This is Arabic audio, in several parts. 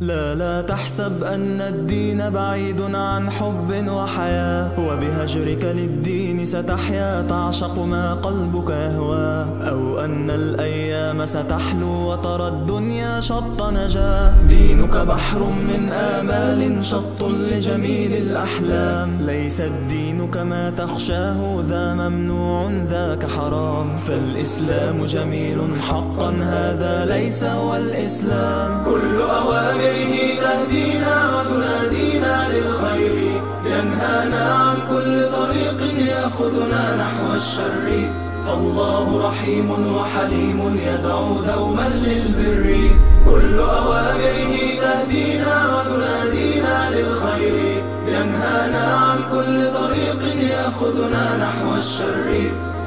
لا لا تحسب أن الدين بعيد عن حب وحياة وبهجرك للدين ستحيا تعشق ما قلبك يهوى. أو أن الأيام ستحلو وترى الدنيا شط نجاة. دينك بحر من آمال شط لجميل الأحلام. ليس الدين كما تخشاه ذا ممنوع ذاك حرام. فالإسلام جميل حقا هذا ليس هو الإسلام كل أوامره تهدينا وتنادينا للخير. ينهانا عن كل طريق يأخذنا نحو الشر. فالله رحيم وحليم يدعو دوما للبر. كل أوامره تهدينا وتنادينا للخير. ينهانا عن كل طريق يأخذنا نحو الشر.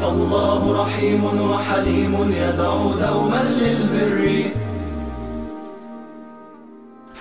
فالله رحيم وحليم يدعو دوما للبر.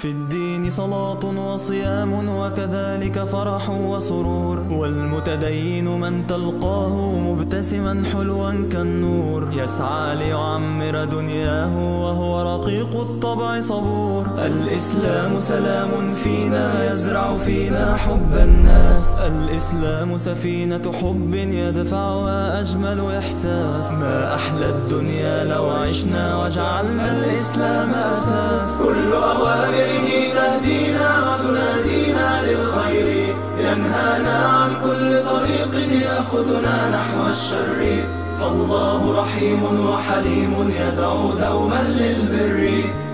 في الدين صلاة وصيام وكذلك فرح وسرور. والمتدين من تلقاه مبتسما حلوا كالنور. يسعى ليعمر دنياه وهو رقيق الطبع صبور. الإسلام سلام فينا يزرع فينا حب الناس. الإسلام سفينة حب يدفعها أجمل إحساس. ما أحلى الدنيا لو عشنا وجعلنا الإسلام أساس. كل أوامره كل طريق يأخذنا نحو الشر. فالله رحيم وحليم يدعو دوما للبر.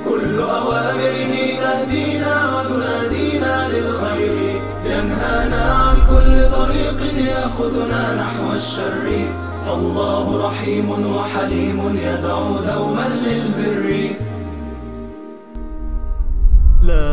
كل أوامره تهدينا وتنادينا للخير. ينهانا عن كل طريق يأخذنا نحو الشر. فالله رحيم وحليم يدعو دوما للبر.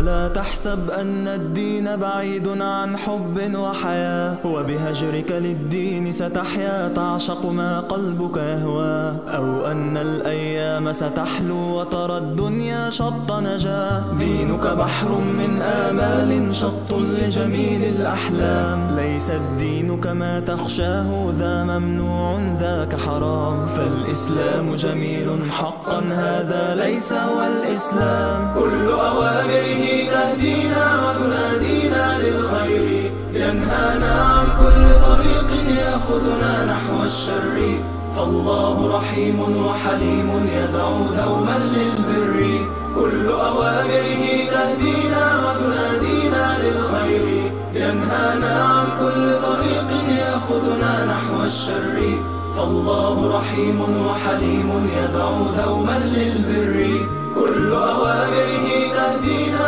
لا لا تحسب أن الدين بعيد عن حب وحياة وبهجرك للدين ستحيا تعشق ما قلبك يهوى. أو أن الأيام ستحلو وترى الدنيا شط نجاة دينك بحر من آمال شط لجميل الأحلام. ليس الدين كما تخشاه ذا ممنوع ذاك حرام. فالإسلام جميل حقا هذا ليس هو الإسلام كل أوامر بأمره تهدينا وتنادينا للخير. ينهانا عن كل طريق يأخذنا نحو الشر. فالله رحيم وحليم يدعو دوما للبر. كل أوامره تهدينا وتنادينا للخير. ينهانا عن كل طريق يأخذنا نحو الشر. فالله رحيم وحليم يدعو دوما للبر. كل أوامره تهدينا